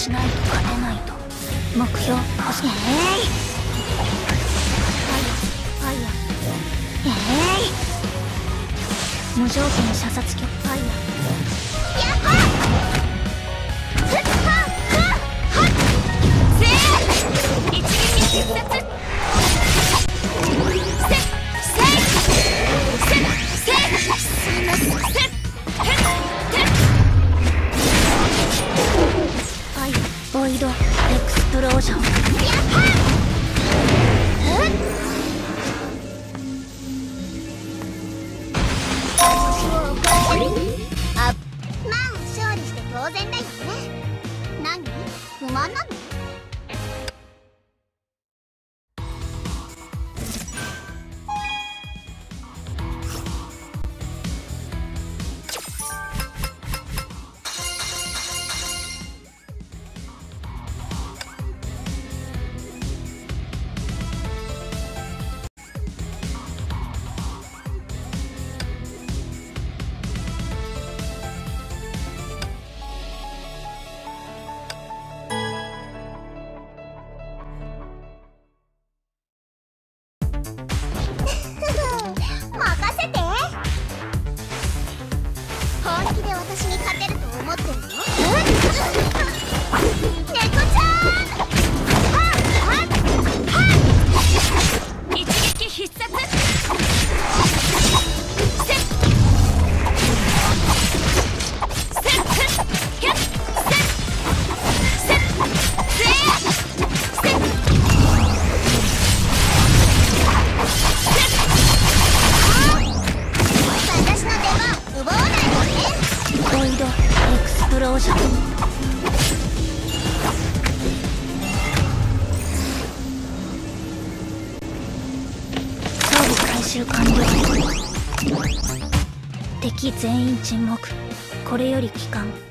しないと勝てないと。目標欲しい。えい。ファイヤファイヤえい。無条件射殺曲ファイヤやっほーイドエクスプロージョン。あまあ勝利して当然だよね。何？不満なの？クスプロージョン装備回収完了敵全員沈黙これより帰還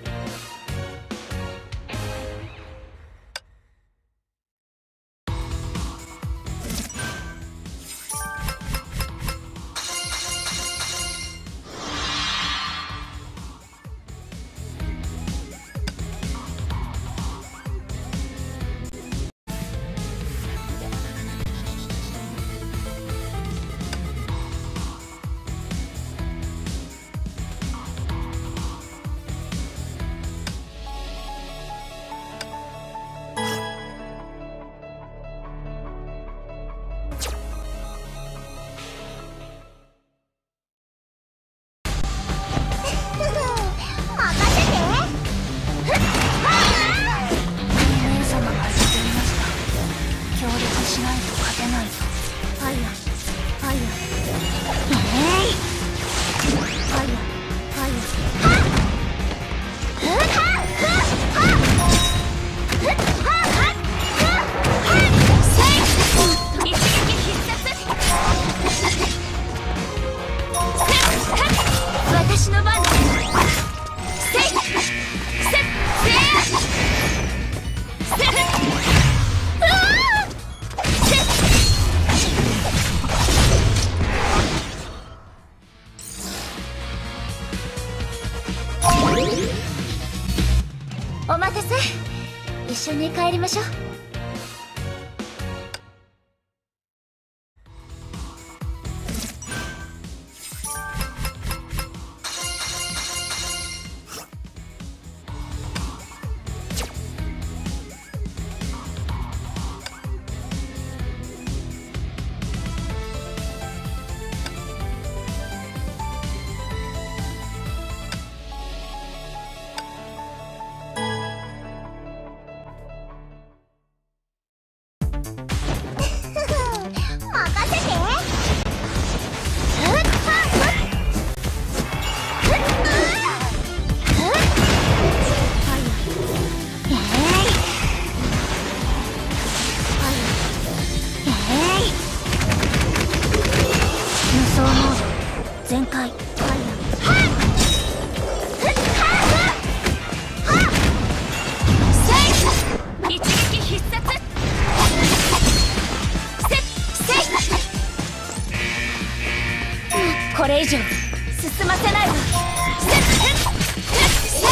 お待たせ。一緒に帰りましょう。以上。進ませないわ。せっせっせっ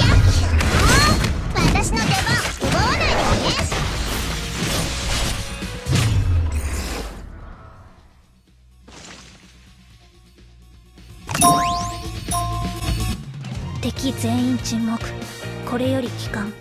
やっひゃー私の出番奪わないでね敵全員沈黙。これより帰還。